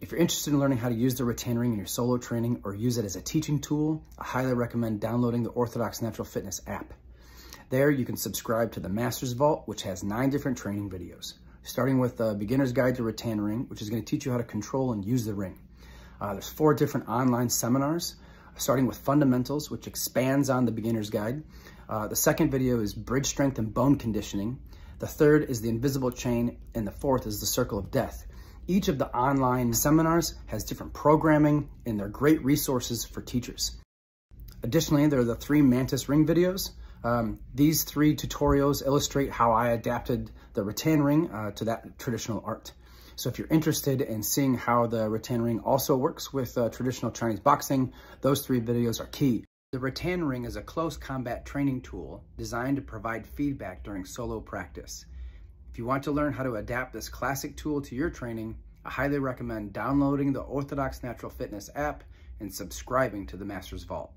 If you're interested in learning how to use the rattan ring in your solo training or use it as a teaching tool, I highly recommend downloading the Orthodox Natural Fitness app. There you can subscribe to the Master's Vault, which has nine different training videos, starting with the Beginner's Guide to Rattan Ring, which is gonna teach you how to control and use the ring. Uh, there's four different online seminars, starting with Fundamentals, which expands on the Beginner's Guide. Uh, the second video is Bridge Strength and Bone Conditioning. The third is The Invisible Chain, and the fourth is The Circle of Death. Each of the online seminars has different programming and they're great resources for teachers. Additionally, there are the three Mantis Ring videos. Um, these three tutorials illustrate how I adapted the rattan ring uh, to that traditional art. So if you're interested in seeing how the rattan ring also works with uh, traditional Chinese boxing, those three videos are key. The rattan ring is a close combat training tool designed to provide feedback during solo practice. If you want to learn how to adapt this classic tool to your training, I highly recommend downloading the Orthodox Natural Fitness app and subscribing to the Master's Vault.